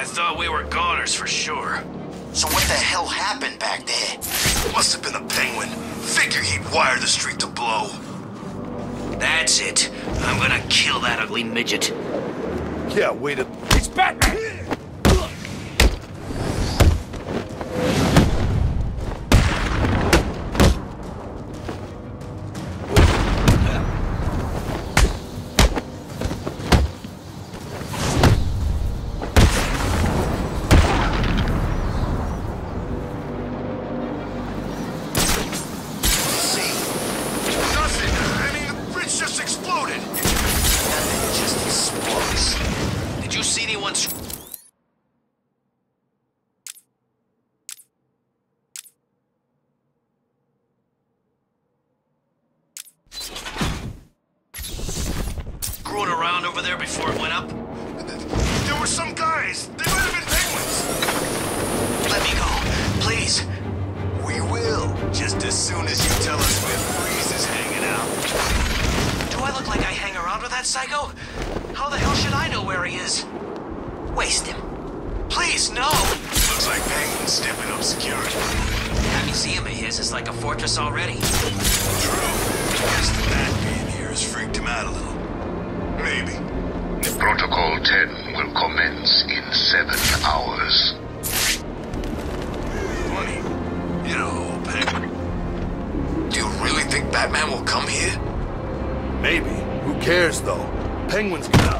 I thought we were goners for sure. So what the hell happened back there? Must have been the penguin. Figure he'd wire the street to blow. That's it. I'm gonna kill that ugly midget. Yeah, wait a... It's Batman! Screwing around over there before it went up? There were some guys. They might have been penguins. Let me go, please. We will. Just as soon as you tell us where Freeze is hanging out. Do I look like I hang around with that psycho? How the hell should I know where he is? Waste him. Please, no! Looks like Penguin's stepping up security. That museum of his is like a fortress already. True. Will in seven hours. Funny. You know, Penguin. Do you really think Batman will come here? Maybe. Who cares, though? Penguin's gonna...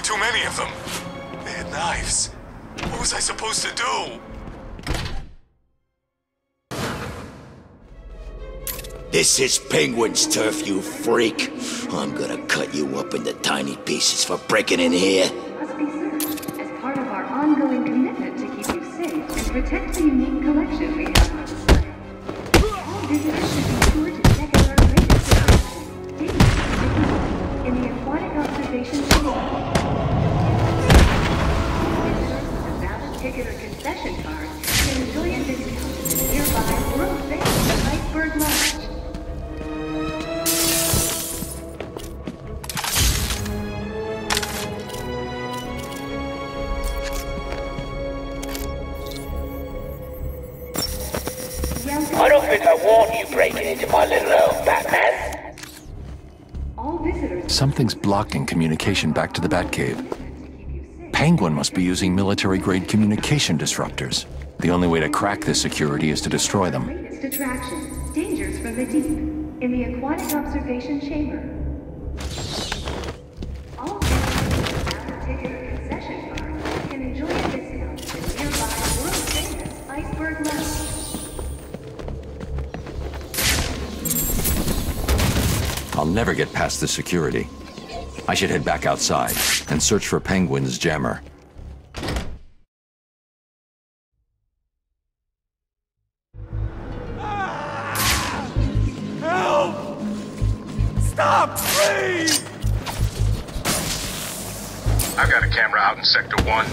were too many of them. They had knives. What was I supposed to do? This is Penguin's turf, you freak. I'm gonna cut you up into tiny pieces for breaking in here. must be served as part of our ongoing commitment to keep you safe and protect the unique collection we have. All visitors should be sure to check out our greatest attraction, Dangerous Sticky, in the aquatic observation chamber. Concession card can enjoy a discount at the nearby world-famous Iceberg Lounge. I don't think I want you breaking into my little home, Batman. All visitors Something's blocking communication back to the Batcave. Penguin must be using military-grade communication disruptors. The only way to crack this security is to destroy them. greatest attraction, dangers from the deep, in the aquatic observation chamber. All visitors with a valid ticket or concession card can enjoy a discount at nearby world-famous Iceberg Lounge. I'll never get past the security. I should head back outside and search for Penguin's jammer. Ah! Help! Stop, please! I've got a camera out in Sector 1.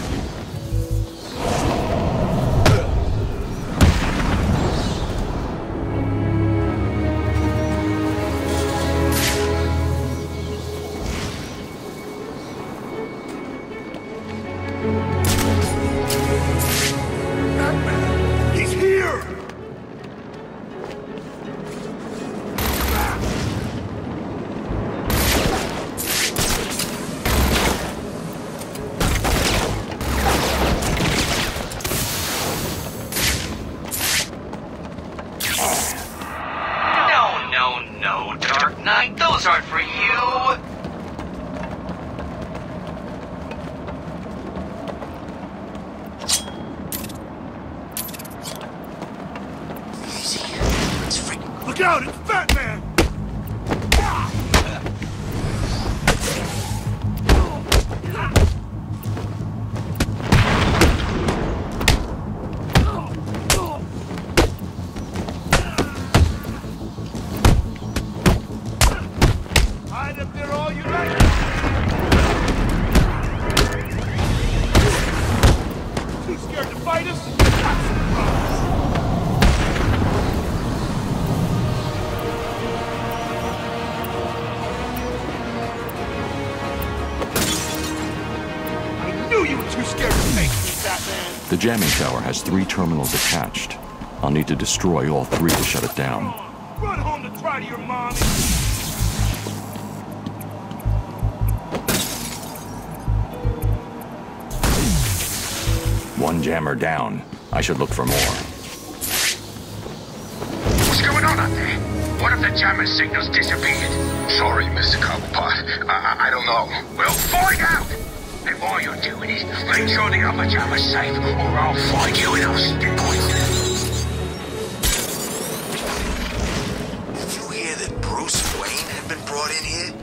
Batman! The jamming tower has three terminals attached. I'll need to destroy all three to shut it down. Run home to cry to your mommy! One jammer down. I should look for more. What's going on out there? One of the jammer signals disappeared. Sorry, Mr. Cobblepot. I, I, I don't know. We'll find out! And while you're doing it, make sure the other jammer's safe, or I'll find you and I'll stick poison. Did you hear that Bruce Wayne had been brought in here?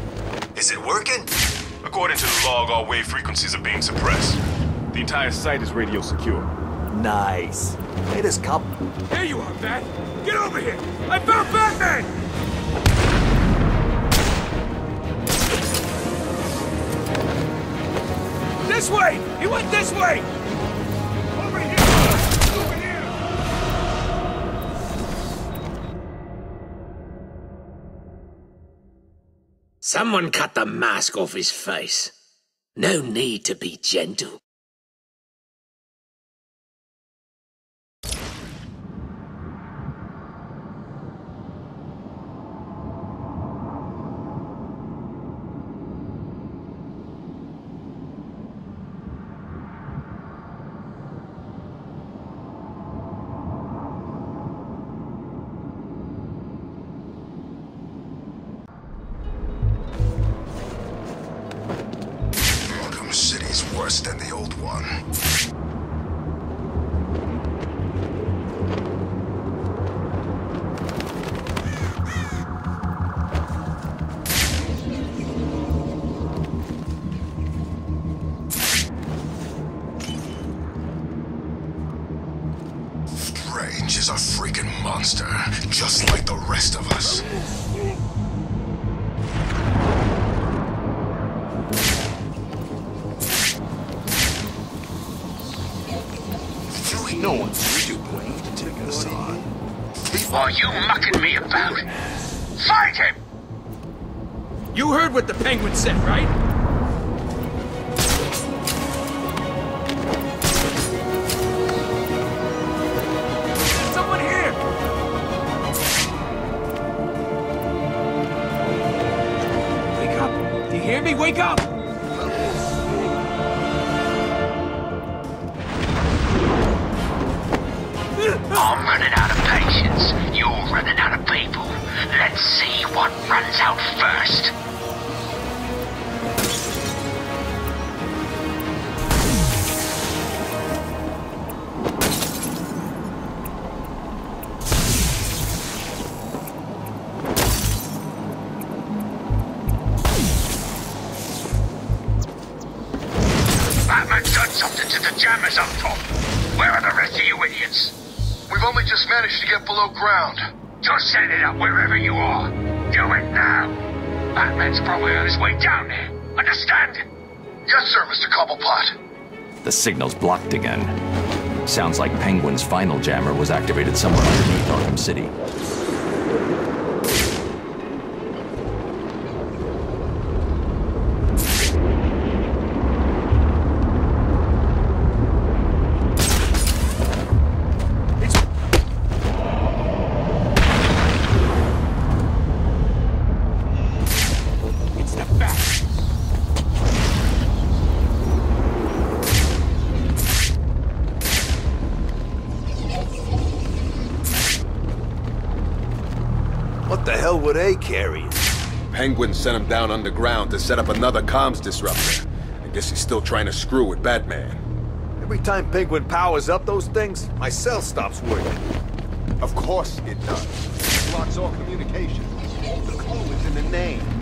Is it working? According to the log, all wave frequencies are being suppressed. The entire site is radio secure. Nice. Hey, this cop. There you are, Bat! Get over here! I found Batman! This way! He went this way! Over here! Over here! Someone cut the mask off his face. No need to be gentle. To take. Are you mucking me about? Fight him! You heard what the penguin said, right? Someone here! Wake up! Do you hear me? Wake up! I'm running out of patience. You're running out of people. Let's see what runs out first. Batman's done something to the jammers up top. Where are the rest of you idiots? We've only just managed to get below ground. Just send it up wherever you are. Do it now. Batman's probably on his way down there. Understand? Yes, sir, Mr. Cobblepot. The signal's blocked again. Sounds like Penguin's final jammer was activated somewhere underneath Arkham City. They carrying? Penguin sent him down underground to set up another comms disruptor. I guess he's still trying to screw with Batman. Every time Penguin powers up those things, my cell stops working. Of course it does. It blocks all communication. The clue is in the name.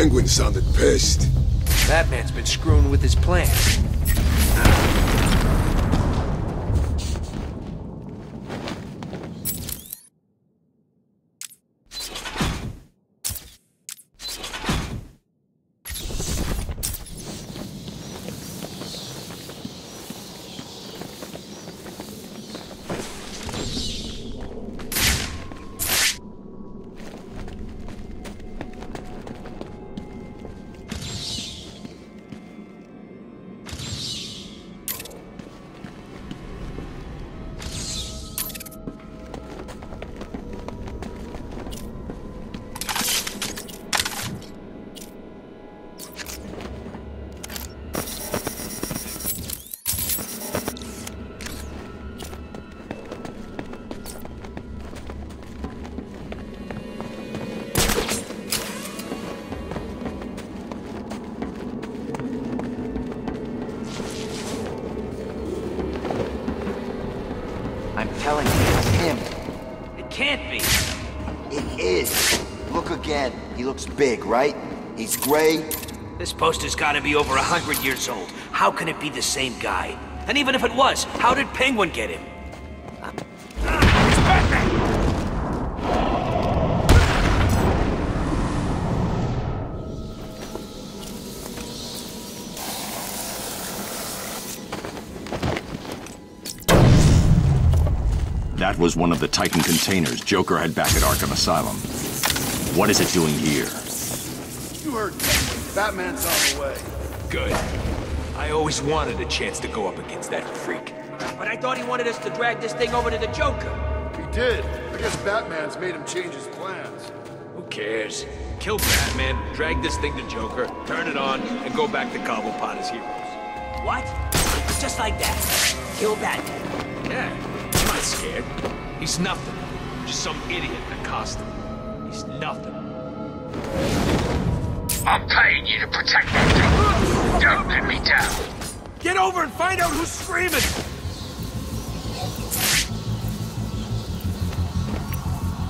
Penguin sounded pissed. Batman's been screwing with his plans. Can't be. It is. Look again. He looks big, right? He's gray. This poster's gotta be over a hundred years old. How can it be the same guy? And even if it was, how did Penguin get him? Was one of the Titan containers Joker had back at Arkham Asylum. What is it doing here? You heard me. Batman's on the way. Good. I always wanted a chance to go up against that freak. But I thought he wanted us to drag this thing over to the Joker. He did. I guess Batman's made him change his plans. Who cares? Kill Batman, drag this thing to Joker, turn it on, and go back to Cobblepot as heroes. What? Just like that. Kill Batman. Yeah, I'm not scared. He's nothing. Just some idiot in a costume. He's nothing. I'm paying you to protect that Joker. Don't let me down. Get over and find out who's screaming!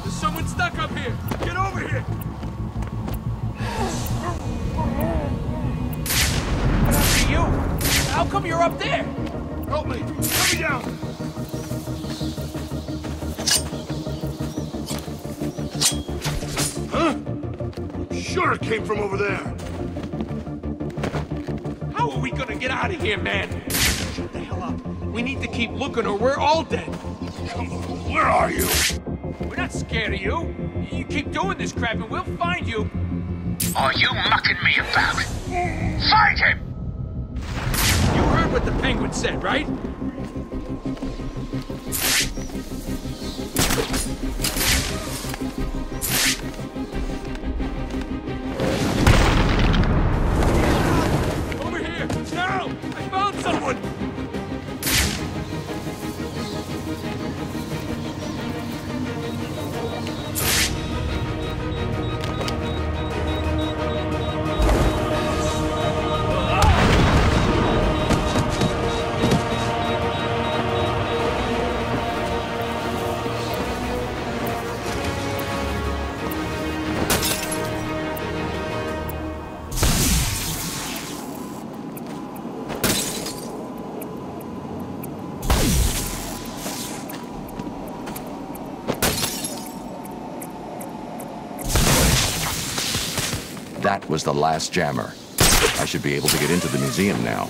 There's someone stuck up here! Get over here! What happened to you? How come you're up there? Help me! Let me down! Sure it came from over there. How are we gonna get out of here, man? Shut the hell up. We need to keep looking or we're all dead. Come on, Where are you? We're not scared of you. You keep doing this crap and we'll find you. Are you mucking me about? Find him! You heard what the penguin said, right? Was the last jammer. I should be able to get into the museum now.